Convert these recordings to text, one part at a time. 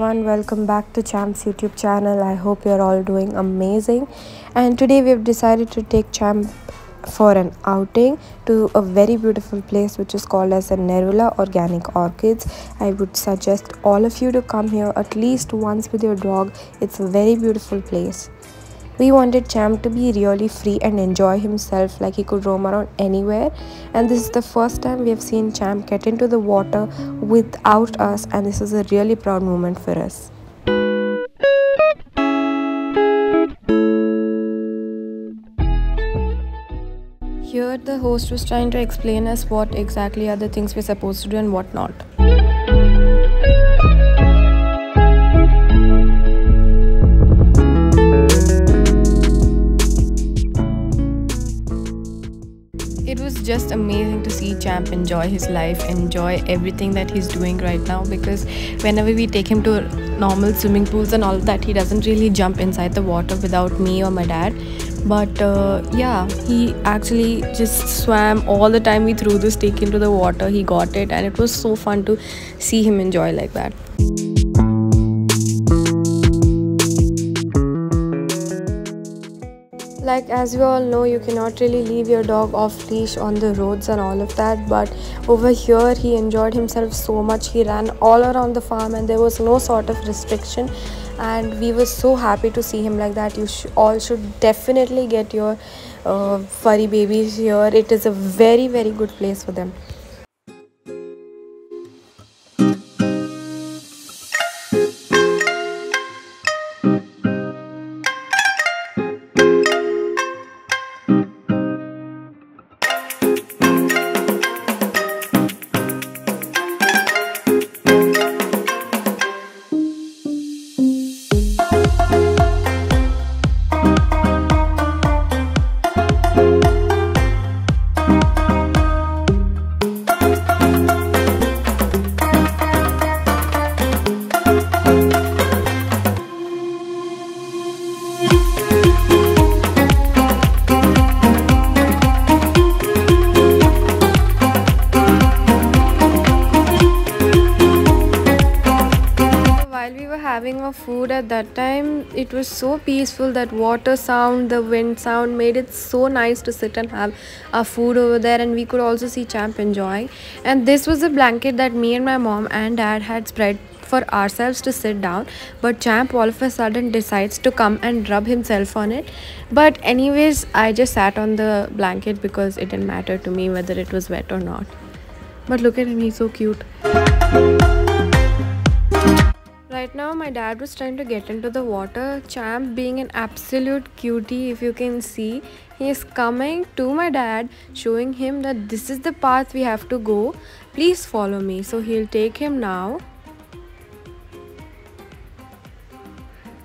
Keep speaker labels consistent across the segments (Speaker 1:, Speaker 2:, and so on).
Speaker 1: everyone, welcome back to Champ's YouTube channel. I hope you're all doing amazing. And today we have decided to take Champ for an outing to a very beautiful place which is called as the Nerula Organic Orchards. I would suggest all of you to come here at least once with your dog. It's a very beautiful place. We wanted Champ to be really free and enjoy himself like he could roam around anywhere. And this is the first time we have seen Champ get into the water without us, and this is a really proud moment for us. Here, the host was trying to explain us what exactly are the things we're supposed to do and what not. Just amazing to see Champ enjoy his life, enjoy everything that he's doing right now because whenever we take him to normal swimming pools and all that, he doesn't really jump inside the water without me or my dad. But uh, yeah, he actually just swam all the time we threw the stick into the water. He got it, and it was so fun to see him enjoy like that. Like as you all know you cannot really leave your dog off leash on the roads and all of that but over here he enjoyed himself so much. He ran all around the farm and there was no sort of restriction. And we were so happy to see him like that. You sh all should definitely get your uh, furry babies here. It is a very very good place for them food at that time it was so peaceful that water sound the wind sound made it so nice to sit and have our food over there and we could also see champ enjoying and this was a blanket that me and my mom and dad had spread for ourselves to sit down but champ all of a sudden decides to come and rub himself on it. But anyways i just sat on the blanket because it didn't matter to me whether it was wet or not. But look at him he's so cute Right now, my dad was trying to get into the water. Champ, being an absolute cutie, if you can see, he is coming to my dad, showing him that this is the path we have to go. Please follow me. So he'll take him now.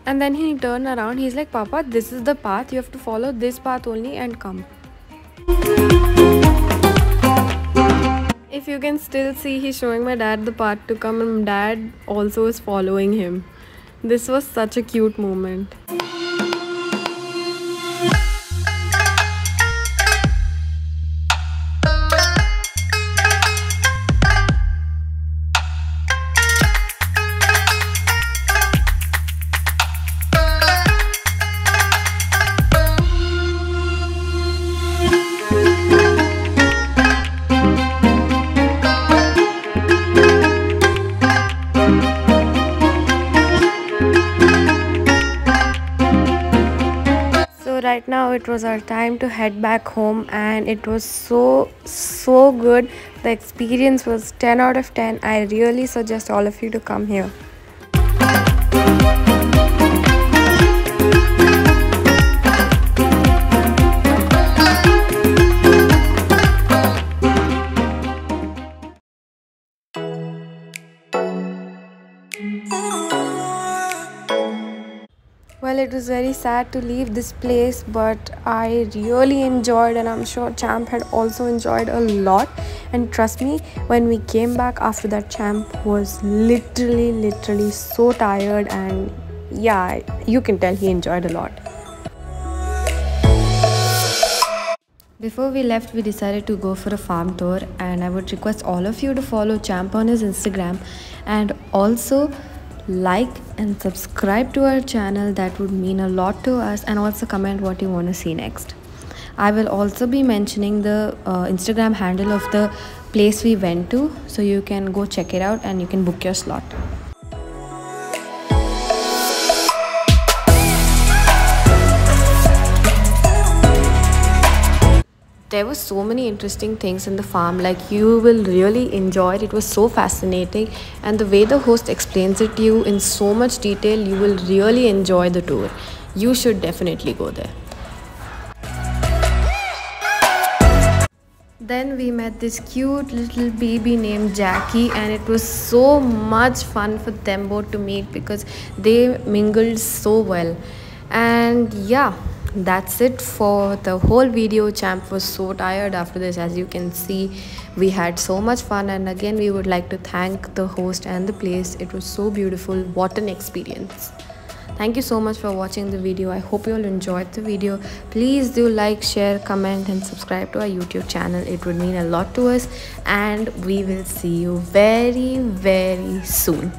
Speaker 1: And then he turn around. He's like, Papa, this is the path. You have to follow this path only and come. If you can still see he's showing my dad the path to come and dad also is following him. This was such a cute moment now it was our time to head back home and it was so so good. The experience was 10 out of 10 i really suggest all of you to come here Well, it was very sad to leave this place, but I really enjoyed, and I'm sure Champ had also enjoyed a lot. And trust me, when we came back after that, Champ was literally, literally so tired, and yeah, you can tell he enjoyed a lot. Before we left, we decided to go for a farm tour, and I would request all of you to follow Champ on his Instagram and also like and subscribe to our channel. That would mean a lot to us. And also comment what you want to see next. I will also be mentioning the uh, instagram handle of the place we went to. So you can go check it out and you can book your slot there were so many interesting things in the farm like you will really enjoy it. It was so fascinating. And the way the host explains it to you in so much detail you will really enjoy the tour. You should definitely go there. Then we met this cute little baby named Jackie and it was so much fun for them both to meet because they mingled so well and yeah that's it for the whole video. Champ was so tired after this. As you can see we had so much fun. And again we would like to thank the host and the place. It was so beautiful. What an experience. Thank you so much for watching the video. I hope you all enjoyed the video. Please do like share comment and subscribe to our youtube channel. It would mean a lot to us. And we will see you very very soon